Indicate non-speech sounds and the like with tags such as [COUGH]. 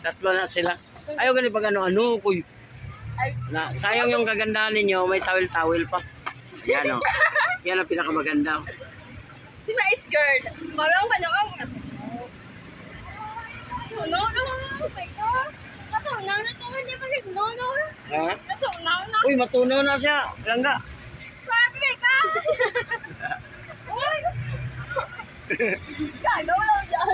Tatlo na sila. Ayaw ganun pag ano-ano, kuy. Na, sayang yung kagandahan ninyo, may tawil-tawil pa. Yan o. Yan ang pinakamaganda. si Mais Girl. Parang pa naman. No, no, no. Oh Teka. Natunaw na to. Hindi no, no. Ha? Natunaw na. Uy, matunaw na siya. Langga. Sabi ka. [LAUGHS] Uy. [LAUGHS] Gagaw lang dyan.